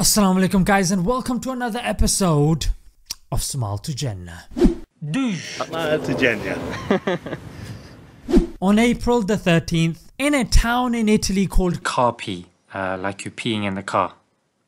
Assalamu alaikum guys and welcome to another episode of Smile to Jannah. to Jannah. On April the 13th, in a town in Italy called Carpi, uh, like you're peeing in the car.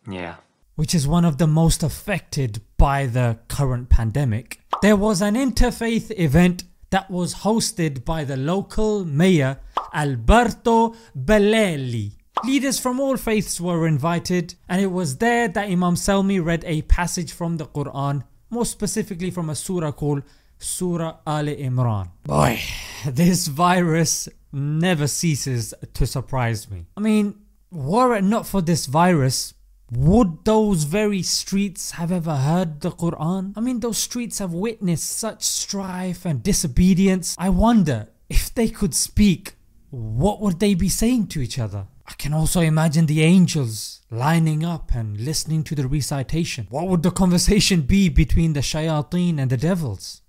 Yeah. which is one of the most affected by the current pandemic, there was an interfaith event that was hosted by the local mayor Alberto Bellelli. Leaders from all faiths were invited and it was there that Imam Selmi read a passage from the Quran, more specifically from a surah called Surah Al Imran. Boy, this virus never ceases to surprise me. I mean, were it not for this virus, would those very streets have ever heard the Quran? I mean, those streets have witnessed such strife and disobedience. I wonder if they could speak, what would they be saying to each other? I can also imagine the angels lining up and listening to the recitation. What would the conversation be between the shayateen and the devils?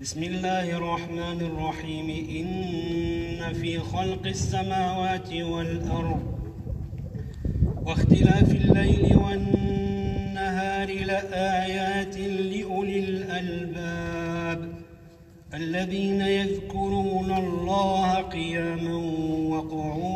بسم الله الرحمن الرحيم إن في خلق السماوات والأرض واختلاف الليل والنهار لآيات لأولي الألباب الذين يذكرون الله قياما وقعودا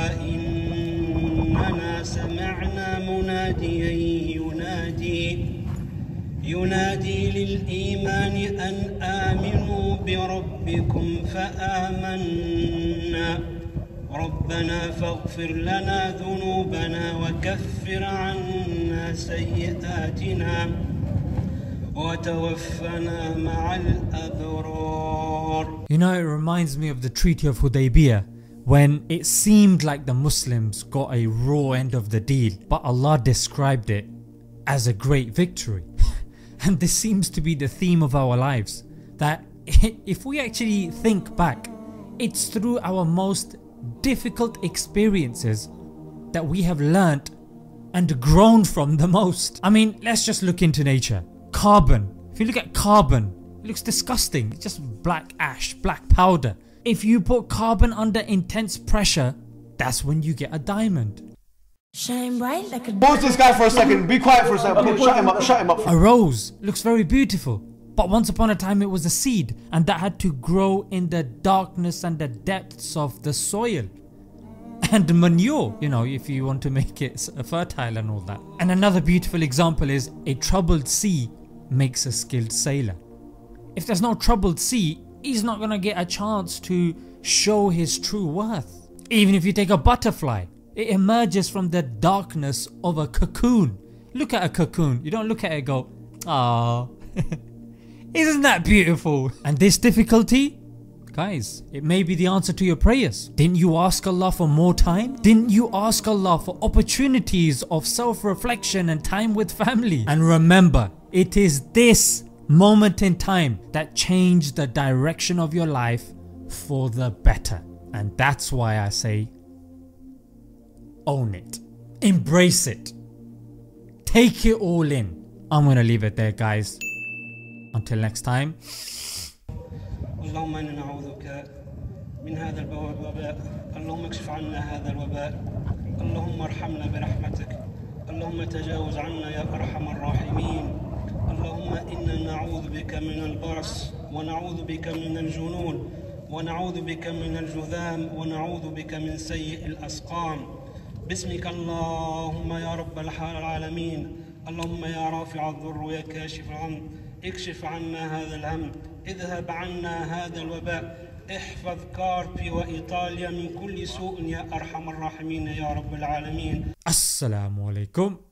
ربنا سمعنا مناديا ينادي. ينادي للإيمان أن آمنوا بربكم فآمنا. ربنا فاغفر لنا ذنوبنا وكفر عنا سيئاتنا. You know, it reminds me of the Treaty of Hudaybiyah. When it seemed like the Muslims got a raw end of the deal, but Allah described it as a great victory. and this seems to be the theme of our lives that if we actually think back, it's through our most difficult experiences that we have learnt and grown from the most. I mean, let's just look into nature. Carbon. If you look at carbon, it looks disgusting. It's just black ash, black powder. If you put carbon under intense pressure, that's when you get a diamond. Shine bright like a Pause this guy for a second. Be quiet for a second. okay, shut him up. Shut him up. A rose looks very beautiful, but once upon a time it was a seed and that had to grow in the darkness and the depths of the soil. And manure, you know, if you want to make it uh, fertile and all that. And another beautiful example is a troubled sea makes a skilled sailor. If there's no troubled sea, he's not gonna get a chance to show his true worth. Even if you take a butterfly, it emerges from the darkness of a cocoon. Look at a cocoon, you don't look at it go, ah, isn't that beautiful? And this difficulty, guys, it may be the answer to your prayers. Didn't you ask Allah for more time? Didn't you ask Allah for opportunities of self reflection and time with family? And remember, it is this moment in time that changed the direction of your life for the better. And that's why I say, own it, embrace it, take it all in. I'm gonna leave it there, guys. Until next time. اللهم إنا نعوذ بك من هذا الوباء اللهم اكشف عنا هذا الوباء اللهم ارحمنا برحمتك اللهم تجاوز عنا يا أرحم الراحمين اللهم إنا نعوذ بك من البرص ونعوذ بك من الجنون ونعوذ بك من الجذام ونعوذ بك من سيء الأسقام. باسمك اللهم يا رب العالمين. اللهم يا رافع الضر ويا كاشف الغم. اكشف عنا هذا الهم. اذهب عنا هذا الوباء. احفظ كاربي وإيطاليا من كل سوء يا أرحم الراحمين يا رب العالمين. Assalamu alaikum